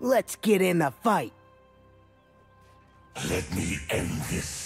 Let's get in the fight. Let me end this.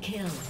Kill.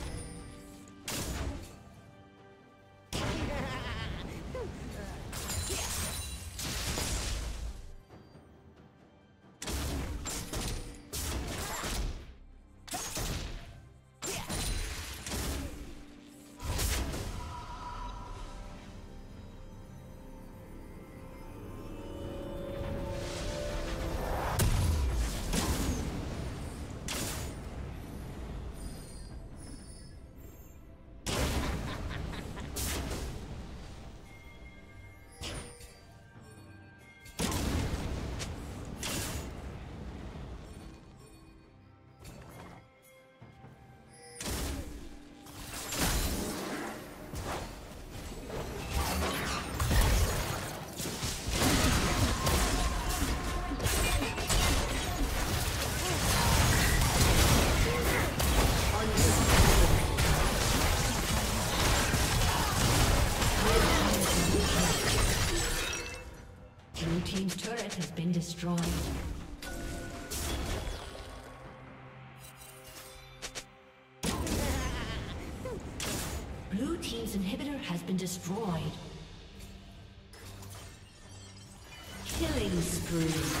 Destroyed. Blue Team's inhibitor has been destroyed. Killing spree.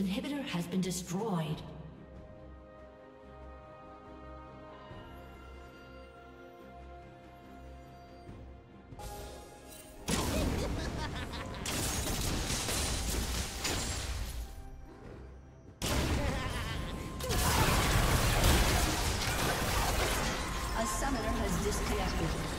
Blue inhibitor has been destroyed. A summoner has disconnected.